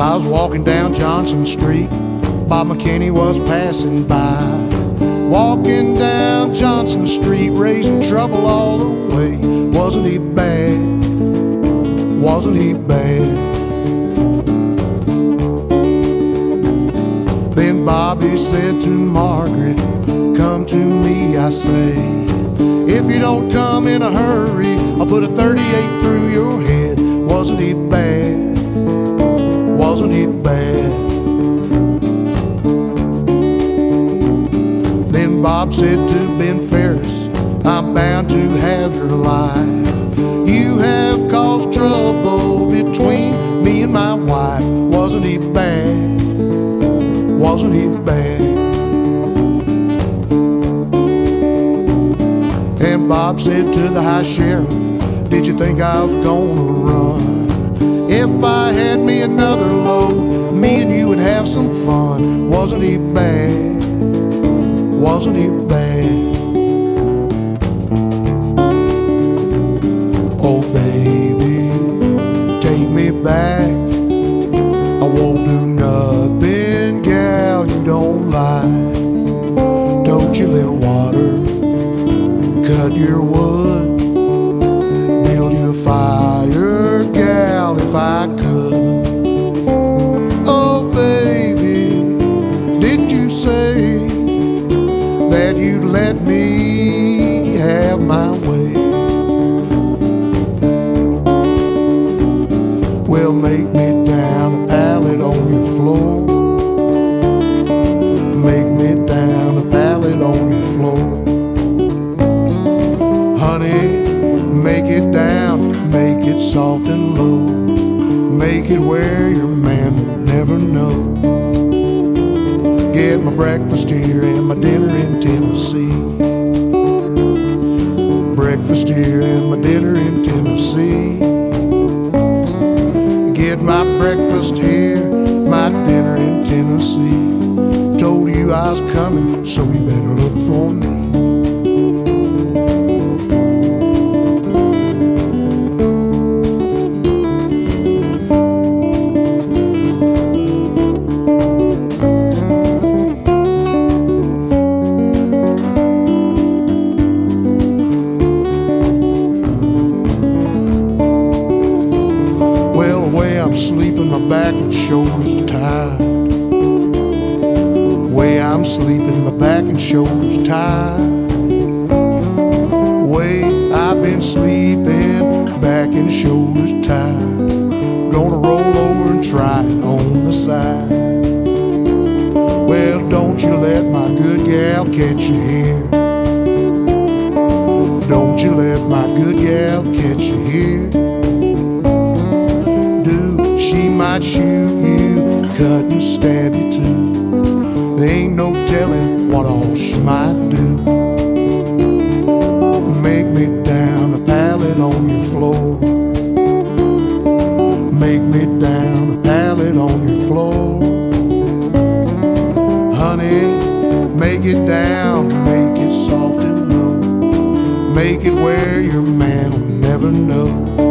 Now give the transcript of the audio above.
was walking down Johnson Street. Bob McKinney was passing by. Walking down Johnson Street, raising trouble all the way. Wasn't he bad? Wasn't he bad? Then Bobby said to Margaret, Come to me, I say. If you don't come in a hurry, I'll put a 38 through your head. Bad? Then Bob said to Ben Ferris, I'm bound to have your life. You have caused trouble between me and my wife. Wasn't he bad? Wasn't he bad? And Bob said to the high sheriff, Did you think I was gonna run? If I had me another load, me and you would have some fun. Wasn't he bad? Wasn't he bad? Oh, baby, take me back. I won't do nothing, gal, you don't lie. Don't you, little water, cut your wood, build you a fire, Honey, make it down, make it soft and low. Make it where your man will never know. Get my breakfast here and my dinner in Tennessee. Breakfast here and my dinner in Tennessee. Get my breakfast here, my dinner in Tennessee. Told you I was coming, so you better look for me. Sleeping, my back and shoulders are tired. Way I'm sleeping, my back and shoulders tired. Way I've been sleeping, back and shoulders tired. Gonna roll over and try it on the side. Well, don't you let my good gal catch you here. Might do. Make me down a pallet on your floor. Make me down a pallet on your floor. Honey, make it down, make it soft and low. Make it where your man will never know.